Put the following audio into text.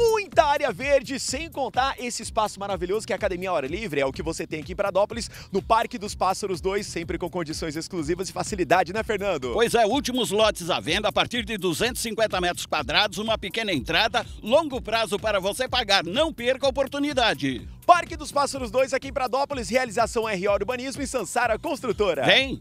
muita área verde, sem contar esse espaço maravilhoso que é a Academia Hora Livre, é o que você tem aqui em Pradópolis, no Parque dos Pássaros 2, sempre com condições exclusivas e facilidade, né, Fernando? Pois é, últimos lotes à venda a partir de 250 metros quadrados, uma pequena entrada, longo prazo para você pagar. Não perca a oportunidade. Parque dos Pássaros 2 aqui em Pradópolis, realização RO Urbanismo e Sansara Construtora. Vem!